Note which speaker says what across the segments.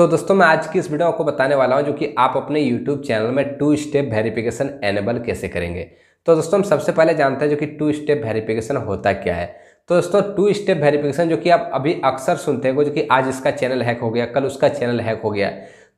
Speaker 1: तो दोस्तों, मैं आज की इस वीडियो आपको बताने वाला हूँ जो कि आप अपने यूट्यूब चैनल में टू स्टेप वेरिफिकेशन एनेबल कैसे करेंगे। तो दोस्तों, हम सबसे पहले जानते हैं जो कि टू स्टेप वेरिफिकेशन होता क्या है। तो दोस्तों टू स्टेप वेरिफिकेशन जो कि आप अभी अक्सर सुनते हैं जो कि आज इसका चैनल हैक हो गया, कल उसका चैनल हैक हो गया।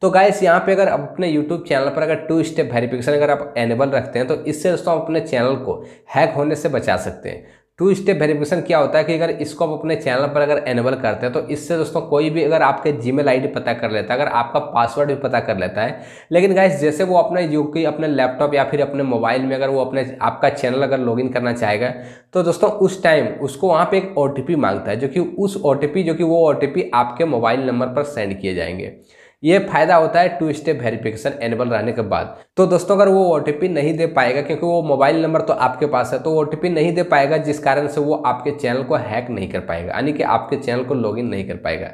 Speaker 1: तो गाइस यहाँ पे अगर अपने यूट्यूब चैनल पर अगर टू स्टेप वेरिफिकेशन अगर आप एनेबल रखते हैं तो इससे दोस्तों अपने चैनल को हैक होने से बचा सकते हैं। टू स्टेप वेरिफिकेशन क्या होता है कि अगर इसको आप अपने चैनल पर अगर एनेबल करते हैं तो इससे दोस्तों कोई भी अगर आपके जीमेल आईडी पता कर लेता है, अगर आपका पासवर्ड भी पता कर लेता है। लेकिन गाइस जैसे वो अपने जो कि अपने लैपटॉप या फिर अपने मोबाइल में अगर वो अपने आपका चैनल अगर लॉगिन करना चाहेगा तो दोस्तों उस टाइम उसको वहाँ पर एक ओटीपी माँगता है, जो कि उस ओटीपी जो कि वो ओटीपी आपके मोबाइल नंबर पर सेंड किए जाएँगे। ये फ़ायदा होता है टू स्टेप वेरिफिकेशन एनेबल रहने के बाद। तो दोस्तों, अगर वो ओटीपी नहीं दे पाएगा, क्योंकि वो मोबाइल नंबर तो आपके पास है तो ओटीपी नहीं दे पाएगा, जिस कारण से वो आपके चैनल को हैक नहीं कर पाएगा, यानी कि आपके चैनल को लॉगिन नहीं कर पाएगा।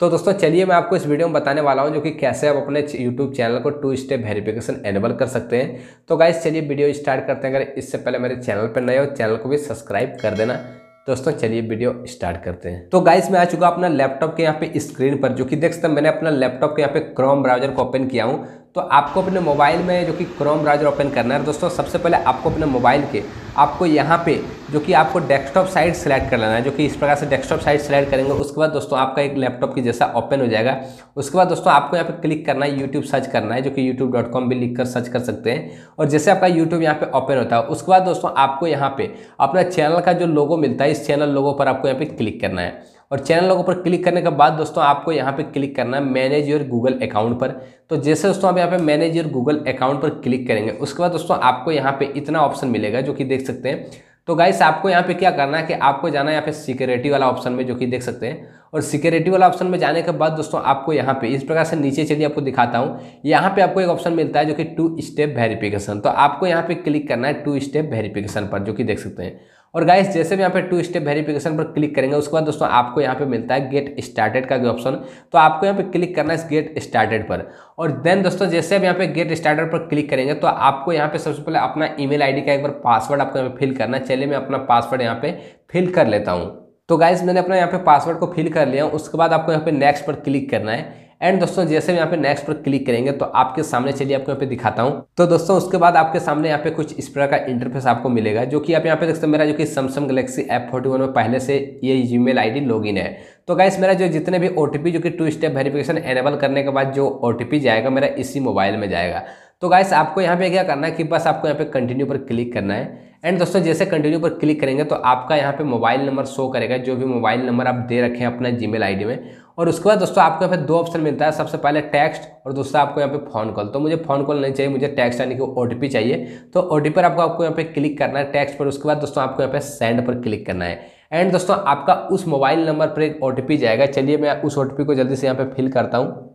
Speaker 1: तो दोस्तों, चलिए मैं आपको इस वीडियो में बताने वाला हूँ, जो कि कैसे आप अपने यूट्यूब चैनल को टू स्टेप वेरिफिकेशन एनेबल कर सकते हैं। तो गाइज़ चलिए वीडियो स्टार्ट करते हैं। अगर इससे पहले मेरे चैनल पर नए हो चैनल को भी सब्सक्राइब कर देना। दोस्तों, चलिए वीडियो स्टार्ट करते हैं। तो गाइस मैं आ चुका अपना लैपटॉप के यहाँ पे स्क्रीन पर, जो कि देख सकते हैं, मैंने अपना लैपटॉप के यहाँ पे क्रोम ब्राउज़र को ओपन किया हूँ। तो आपको अपने मोबाइल में जो कि क्रोम ब्राउज़र ओपन करना है। दोस्तों, सबसे पहले आपको अपने मोबाइल के, आपको यहाँ पे जो कि आपको डेस्कटॉप साइट सेलेक्ट कर लेना है, जो कि इस प्रकार से डेस्कटॉप साइट सेलेक्ट करेंगे। उसके बाद दोस्तों, आपका एक लैपटॉप की जैसा ओपन हो जाएगा। उसके बाद दोस्तों, आपको यहाँ पे क्लिक करना है यूट्यूब सर्च करना है, जो कि यूट्यूब डॉट कॉम भी लिख कर सर्च कर सकते हैं। और जैसे आपका यूट्यूब यहाँ पे ओपन होता है, उसके बाद दोस्तों, आपको यहाँ पे अपना चैनल का जो लोगो मिलता है, इस चैनल लोगो पर आपको यहाँ पे क्लिक करना है। और चैनल लोगों पर क्लिक करने के बाद दोस्तों आपको यहाँ पे क्लिक करना है मैनेज योर गूगल अकाउंट पर। तो जैसे दोस्तों आप यहाँ पे मैनेज योर गूगल अकाउंट पर क्लिक करेंगे, उसके बाद दोस्तों आपको यहाँ पे इतना ऑप्शन मिलेगा जो कि देख सकते हैं। तो गाइस आपको यहाँ पे क्या करना है कि आपको जाना है यहाँ पे सिक्योरिटी वाला ऑप्शन में जो कि देख सकते हैं। और सिक्योरिटी वाला ऑप्शन में जाने के बाद दोस्तों आपको यहाँ पे इस प्रकार से नीचे चलिए, आपको दिखाता हूँ। यहाँ पे आपको एक ऑप्शन मिलता है जो कि टू स्टेप वेरिफिकेशन। तो आपको यहाँ पे क्लिक करना है टू स्टेप वेरिफिकेशन पर, जो कि देख सकते हैं। और गाइस जैसे भी यहाँ पे टू स्टेप वेरिफिकेशन पर क्लिक करेंगे, उसके बाद दोस्तों आपको यहाँ पे मिलता है गेट स्टार्टेड का भी ऑप्शन तो आपको यहाँ पे क्लिक करना है इस गेट स्टार्टेड पर। और देन दोस्तों, जैसे अब यहाँ पे गेट स्टार्टेड पर क्लिक करेंगे तो आपको यहाँ पे सबसे पहले अपना ईमेल आईडी का एक बार पासवर्ड आपको यहाँ पे फिल करना है। चलिए मैं अपना पासवर्ड यहाँ पे फिल कर लेता हूँ। तो गाइज़ मैंने अपना यहाँ पे पासवर्ड को फिल कर लिया, उसके बाद आपको यहाँ पे नेक्स्ट पर क्लिक करना है। एंड दोस्तों, जैसे यहाँ पे नेक्स्ट पर क्लिक करेंगे तो आपके सामने, चलिए आपको यहाँ पे दिखाता हूँ। तो दोस्तों, उसके बाद आपके सामने यहाँ पे कुछ इस प्रकार का इंटरफेस आपको मिलेगा, जो कि आप यहाँ पे देखते मेरा जो कि Samsung Galaxy F forty one में पहले से ये जी मेल लॉगिन है। तो गाइस मेरा जो जितने भी OTP जो कि टू स्टेप वेरिफिकेशन एनेबल करने के बाद जो OTP जाएगा, मेरा इसी मोबाइल में जाएगा। तो गाइस आपको यहाँ पे क्या करना है कि बस आपको यहाँ पे कंटिन्यू पर क्लिक करना है। एंड दोस्तों, जैसे कंटिन्यू पर क्लिक करेंगे तो आपका यहाँ पे मोबाइल नंबर शो करेगा, जो भी मोबाइल नंबर आप दे रखे अपना जीमेल आईडी में। और उसके बाद दोस्तों आपको यहाँ पे दो ऑप्शन मिलता है। सबसे पहले टेक्स्ट और दूसरा आपको यहाँ पे फ़ोन कॉल तो मुझे फ़ोन कॉल नहीं चाहिए, मुझे टेक्स्ट यानी कि ओ चाहिए। तो ओ पर आपको आपको यहाँ पे क्लिक करना है टेक्स्ट पर। उसके बाद दोस्तों आपको यहाँ पे सेंड पर क्लिक करना है। एंड दोस्तों आपका उस मोबाइल नंबर पर एक ओ जाएगा। चलिए मैं उस ओटीपी को जल्दी से यहाँ पे फिल करता हूँ।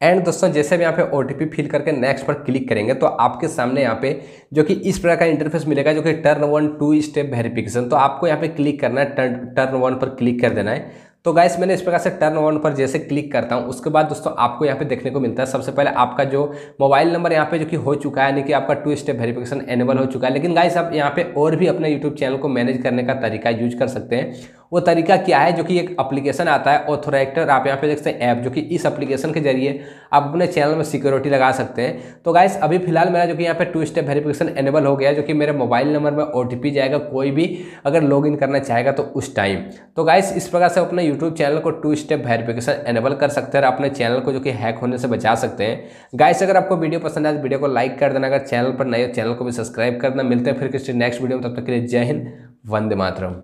Speaker 1: एंड दोस्तों जैसे भी यहाँ पे ओटीपी फिल करके नेक्स्ट पर क्लिक करेंगे तो आपके सामने यहाँ पे जो कि इस प्रकार का इंटरफेस मिलेगा, जो कि turn on two step verification तो आपको यहाँ पे क्लिक करना है टर्न टर्न वन पर क्लिक कर देना है। तो गाइस मैंने इस प्रकार से टर्न ऑन पर जैसे क्लिक करता हूँ, उसके बाद दोस्तों आपको यहाँ पे देखने को मिलता है। सबसे पहले आपका जो मोबाइल नंबर यहाँ पे जो कि हो चुका है, यानी कि आपका टू स्टेप वेरिफिकेशन एनेबल हो चुका है। लेकिन गाइस आप यहाँ पे और भी अपने यूट्यूब चैनल को मैनेज करने का तरीका यूज़ कर सकते हैं। वो तरीका क्या है, जो कि एक अप्लीकेशन आता है ऑथोरेक्टर आप यहाँ पे देख सकते हैं ऐप जो कि इस एप्लीकेशन के ज़रिए आप अपने चैनल में सिक्योरिटी लगा सकते हैं। तो गाइस अभी फ़िलहाल मेरा जो कि यहाँ पे टू स्टेप वेरिफिकेशन एनेबल हो गया, जो कि मेरे मोबाइल नंबर में ओटीपी जाएगा, कोई भी अगर लॉग करना चाहेगा तो उस टाइम तो गाइस इस प्रकार से अपने यूट्यूब चैनल को टू स्टेप वेरिफिकेशन एनेबल कर सकते हैं और अपने चैनल को जो कि हैक होने से बचा सकते हैं। गाइस अगर आपको वीडियो पसंद आए तो वीडियो को लाइक कर देना। अगर चैनल पर नए चैनल को भी सब्सक्राइब करना मिलते हैं फिर किसी नेक्स्ट वीडियो में, तब तक के लिए जय हिंद, वंदे मातरम।